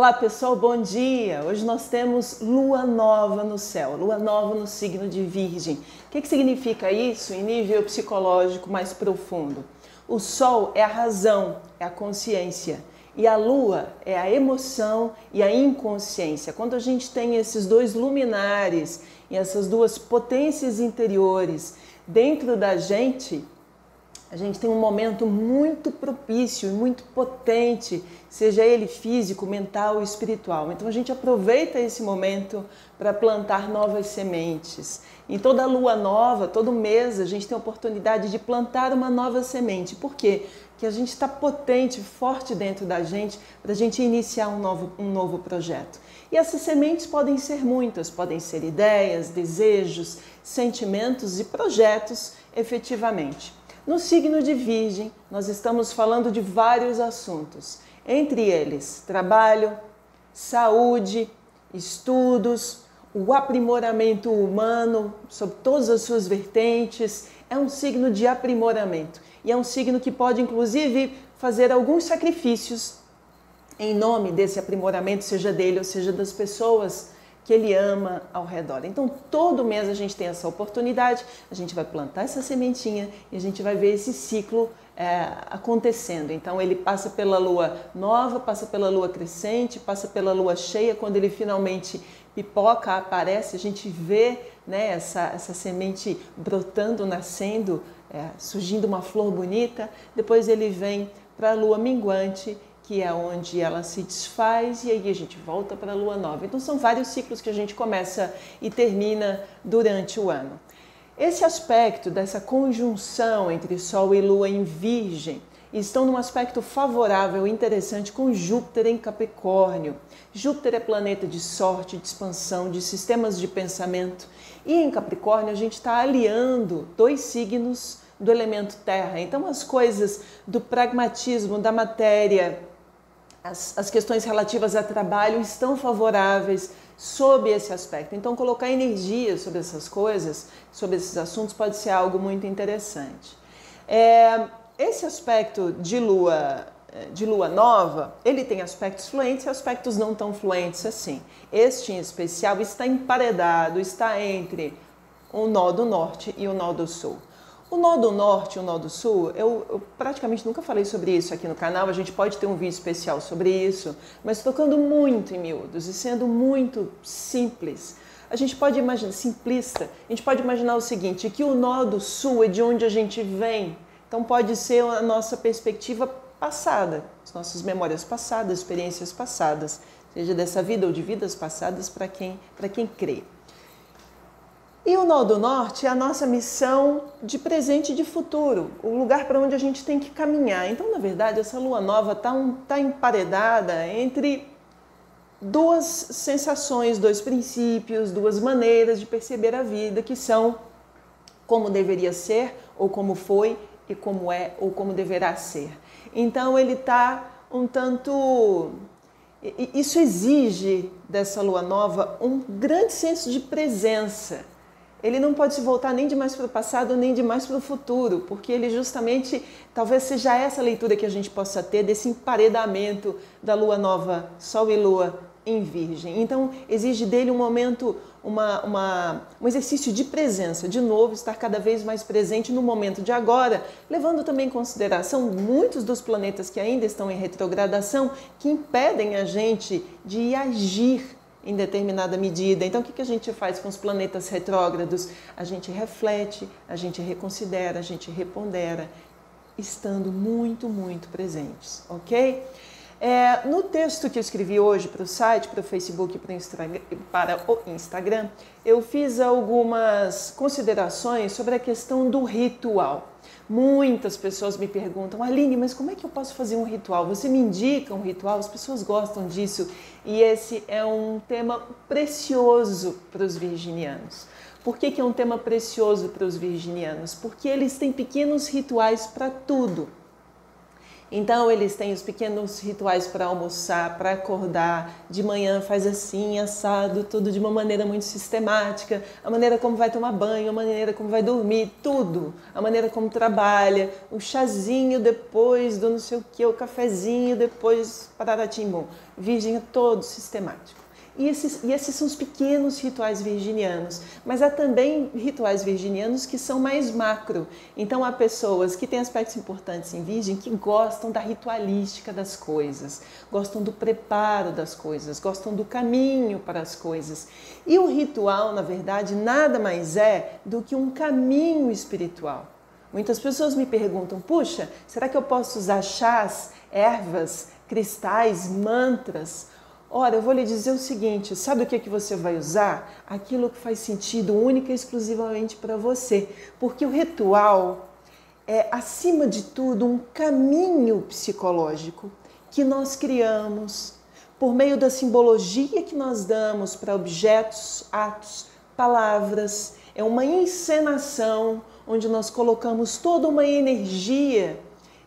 Olá pessoal, bom dia! Hoje nós temos lua nova no céu, lua nova no signo de Virgem. O que, que significa isso em nível psicológico mais profundo? O sol é a razão, é a consciência. E a lua é a emoção e a inconsciência. Quando a gente tem esses dois luminares e essas duas potências interiores dentro da gente, a gente tem um momento muito propício e muito potente, seja ele físico, mental ou espiritual. Então a gente aproveita esse momento para plantar novas sementes. Em toda lua nova, todo mês, a gente tem a oportunidade de plantar uma nova semente. Por quê? Porque a gente está potente, forte dentro da gente para a gente iniciar um novo, um novo projeto. E essas sementes podem ser muitas, podem ser ideias, desejos, sentimentos e projetos efetivamente. No signo de Virgem, nós estamos falando de vários assuntos, entre eles trabalho, saúde, estudos, o aprimoramento humano, sob todas as suas vertentes. É um signo de aprimoramento. E é um signo que pode, inclusive, fazer alguns sacrifícios em nome desse aprimoramento, seja dele ou seja das pessoas que ele ama ao redor. Então, todo mês a gente tem essa oportunidade, a gente vai plantar essa sementinha e a gente vai ver esse ciclo é, acontecendo. Então, ele passa pela lua nova, passa pela lua crescente, passa pela lua cheia, quando ele finalmente pipoca, aparece, a gente vê né, essa, essa semente brotando, nascendo, é, surgindo uma flor bonita. Depois ele vem para a lua minguante que é onde ela se desfaz e aí a gente volta para a lua nova. Então são vários ciclos que a gente começa e termina durante o ano. Esse aspecto dessa conjunção entre Sol e Lua em Virgem estão num aspecto favorável e interessante com Júpiter em Capricórnio. Júpiter é planeta de sorte, de expansão, de sistemas de pensamento. E em Capricórnio a gente está aliando dois signos do elemento terra. Então as coisas do pragmatismo, da matéria, as, as questões relativas a trabalho estão favoráveis sob esse aspecto. Então, colocar energia sobre essas coisas, sobre esses assuntos, pode ser algo muito interessante. É, esse aspecto de lua de lua nova, ele tem aspectos fluentes e aspectos não tão fluentes assim. Este em especial está emparedado, está entre o nó do norte e o nó do sul. O nó do norte e o nó do sul, eu, eu, praticamente nunca falei sobre isso aqui no canal, a gente pode ter um vídeo especial sobre isso, mas tocando muito em miúdos e sendo muito simples. A gente pode imaginar, simplista, a gente pode imaginar o seguinte, que o nó do sul é de onde a gente vem, então pode ser a nossa perspectiva passada, as nossas memórias passadas, experiências passadas, seja dessa vida ou de vidas passadas para quem, quem crê. E o Nó do Norte é a nossa missão de presente e de futuro, o lugar para onde a gente tem que caminhar. Então, na verdade, essa lua nova está um, tá emparedada entre duas sensações, dois princípios, duas maneiras de perceber a vida, que são como deveria ser, ou como foi, e como é, ou como deverá ser. Então, ele está um tanto. Isso exige dessa lua nova um grande senso de presença ele não pode se voltar nem demais para o passado nem demais para o futuro, porque ele justamente talvez seja essa leitura que a gente possa ter desse emparedamento da lua nova, sol e lua em Virgem. Então, exige dele um momento, uma, uma, um exercício de presença, de novo, estar cada vez mais presente no momento de agora, levando também em consideração muitos dos planetas que ainda estão em retrogradação, que impedem a gente de agir em determinada medida. Então, o que a gente faz com os planetas retrógrados? A gente reflete, a gente reconsidera, a gente repondera, estando muito, muito presentes, ok? É, no texto que eu escrevi hoje para o site, para o Facebook e para o Instagram, eu fiz algumas considerações sobre a questão do ritual. Muitas pessoas me perguntam, Aline, mas como é que eu posso fazer um ritual? Você me indica um ritual? As pessoas gostam disso e esse é um tema precioso para os virginianos. Por que, que é um tema precioso para os virginianos? Porque eles têm pequenos rituais para tudo. Então eles têm os pequenos rituais para almoçar, para acordar, de manhã faz assim, assado, tudo de uma maneira muito sistemática, a maneira como vai tomar banho, a maneira como vai dormir, tudo, a maneira como trabalha, o chazinho depois do não sei o que, o cafezinho depois, pararatimbum. Virgem é todo sistemático. E esses, e esses são os pequenos rituais virginianos. Mas há também rituais virginianos que são mais macro. Então há pessoas que têm aspectos importantes em Virgem que gostam da ritualística das coisas, gostam do preparo das coisas, gostam do caminho para as coisas. E o ritual, na verdade, nada mais é do que um caminho espiritual. Muitas pessoas me perguntam: puxa, será que eu posso usar chás, ervas, cristais, mantras? Ora, eu vou lhe dizer o seguinte: sabe o que, é que você vai usar? Aquilo que faz sentido única e exclusivamente para você. Porque o ritual é, acima de tudo, um caminho psicológico que nós criamos por meio da simbologia que nós damos para objetos, atos, palavras. É uma encenação onde nós colocamos toda uma energia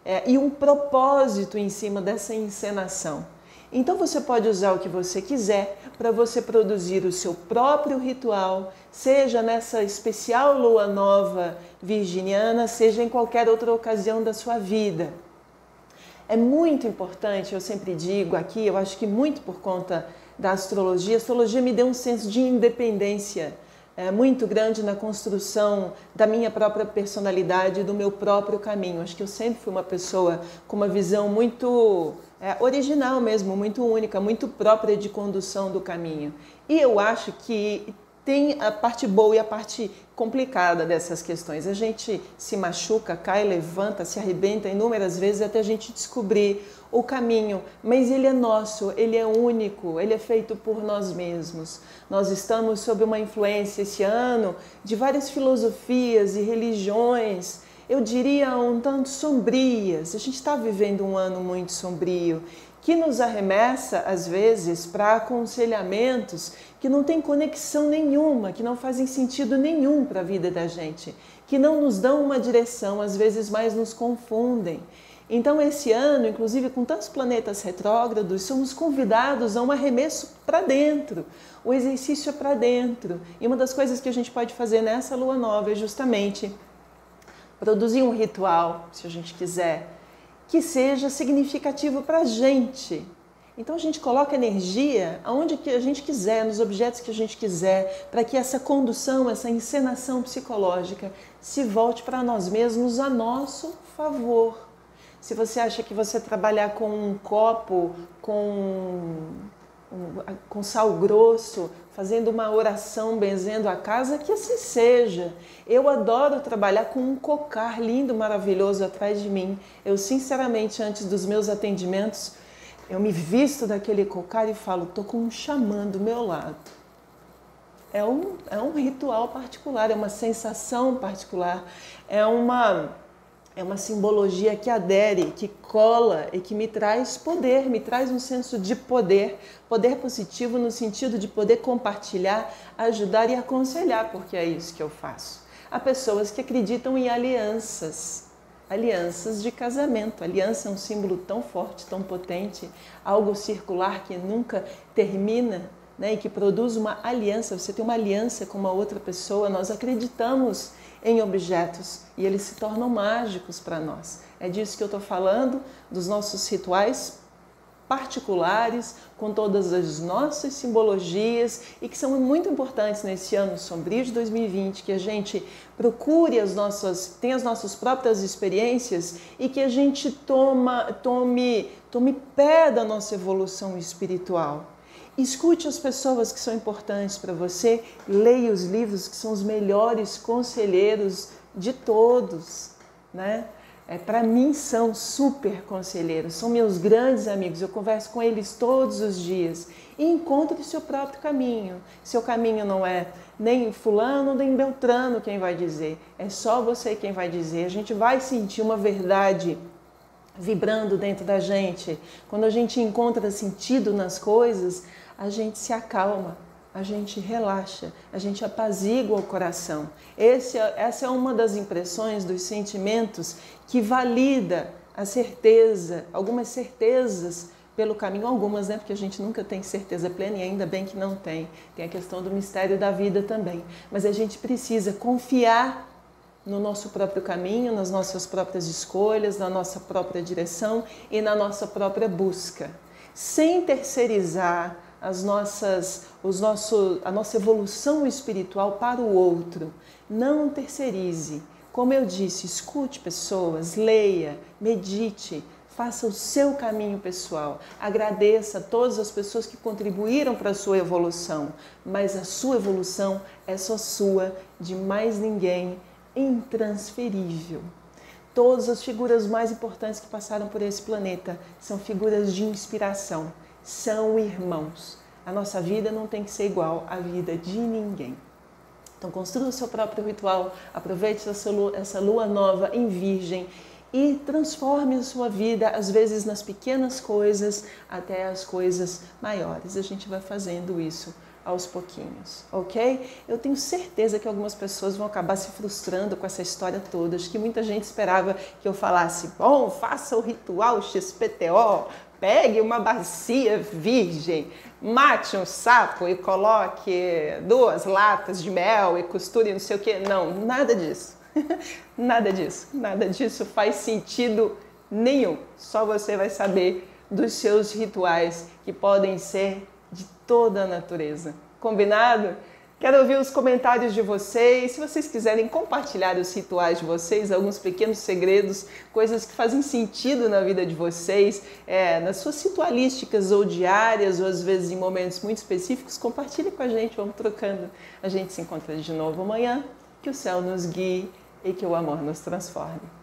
é, e um propósito em cima dessa encenação. Então você pode usar o que você quiser para você produzir o seu próprio ritual, seja nessa especial lua nova virginiana, seja em qualquer outra ocasião da sua vida. É muito importante, eu sempre digo aqui, eu acho que muito por conta da astrologia, a astrologia me deu um senso de independência é, muito grande na construção da minha própria personalidade, do meu próprio caminho. Acho que eu sempre fui uma pessoa com uma visão muito é, original mesmo, muito única, muito própria de condução do caminho. E eu acho que tem a parte boa e a parte complicada dessas questões. A gente se machuca, cai, levanta, se arrebenta inúmeras vezes até a gente descobrir o caminho, mas ele é nosso, ele é único, ele é feito por nós mesmos. Nós estamos sob uma influência esse ano de várias filosofias e religiões eu diria, um tanto sombrias. A gente está vivendo um ano muito sombrio que nos arremessa, às vezes, para aconselhamentos que não têm conexão nenhuma, que não fazem sentido nenhum para a vida da gente, que não nos dão uma direção, às vezes mais nos confundem. Então, esse ano, inclusive com tantos planetas retrógrados, somos convidados a um arremesso para dentro. O exercício é para dentro. E uma das coisas que a gente pode fazer nessa lua nova é justamente produzir um ritual, se a gente quiser, que seja significativo para a gente. Então a gente coloca energia aonde que a gente quiser, nos objetos que a gente quiser, para que essa condução, essa encenação psicológica se volte para nós mesmos a nosso favor. Se você acha que você trabalhar com um copo, com, com sal grosso, fazendo uma oração, benzendo a casa, que assim seja. Eu adoro trabalhar com um cocar lindo, maravilhoso atrás de mim. Eu, sinceramente, antes dos meus atendimentos, eu me visto daquele cocar e falo, tô com um xamã do meu lado. É um, é um ritual particular, é uma sensação particular, é uma é uma simbologia que adere, que cola e que me traz poder, me traz um senso de poder, poder positivo no sentido de poder compartilhar, ajudar e aconselhar, porque é isso que eu faço. Há pessoas que acreditam em alianças, alianças de casamento. aliança é um símbolo tão forte, tão potente, algo circular que nunca termina. Né, e que produz uma aliança, você tem uma aliança com uma outra pessoa, nós acreditamos em objetos e eles se tornam mágicos para nós. É disso que eu estou falando, dos nossos rituais particulares, com todas as nossas simbologias e que são muito importantes nesse ano sombrio de 2020, que a gente procure as nossas, tenha as nossas próprias experiências e que a gente toma, tome, tome pé da nossa evolução espiritual. Escute as pessoas que são importantes para você, leia os livros que são os melhores conselheiros de todos, né? É, para mim são super conselheiros, são meus grandes amigos, eu converso com eles todos os dias e encontre o seu próprio caminho. Seu caminho não é nem fulano nem beltrano quem vai dizer, é só você quem vai dizer. A gente vai sentir uma verdade vibrando dentro da gente. Quando a gente encontra sentido nas coisas, a gente se acalma, a gente relaxa, a gente apazigua o coração. Esse, é, essa é uma das impressões, dos sentimentos que valida a certeza, algumas certezas pelo caminho, algumas, né? Porque a gente nunca tem certeza plena e ainda bem que não tem. Tem a questão do mistério da vida também. Mas a gente precisa confiar no nosso próprio caminho, nas nossas próprias escolhas, na nossa própria direção e na nossa própria busca, sem terceirizar as nossas, os nosso, a nossa evolução espiritual para o outro. Não terceirize. Como eu disse, escute pessoas, leia, medite, faça o seu caminho pessoal. Agradeça a todas as pessoas que contribuíram para a sua evolução, mas a sua evolução é só sua, de mais ninguém intransferível. Todas as figuras mais importantes que passaram por esse planeta são figuras de inspiração, são irmãos. A nossa vida não tem que ser igual à vida de ninguém. Então, construa o seu próprio ritual, aproveite essa lua, nova em Virgem e transforme a sua vida, às vezes nas pequenas coisas até as coisas maiores. A gente vai fazendo isso aos pouquinhos, ok? Eu tenho certeza que algumas pessoas vão acabar se frustrando com essa história toda. Acho que muita gente esperava que eu falasse: bom, faça o ritual XPTO, pegue uma bacia virgem, mate um sapo e coloque duas latas de mel e costure não sei o que. Não, nada disso. nada disso. Nada disso faz sentido nenhum. Só você vai saber dos seus rituais que podem ser de toda a natureza. Combinado? Quero ouvir os comentários de vocês. Se vocês quiserem compartilhar os rituais de vocês, alguns pequenos segredos, coisas que fazem sentido na vida de vocês, é, nas suas ritualísticas ou diárias, ou às vezes em momentos muito específicos, compartilhe com a gente, vamos trocando. A gente se encontra de novo amanhã. Que o céu nos guie e que o amor nos transforme.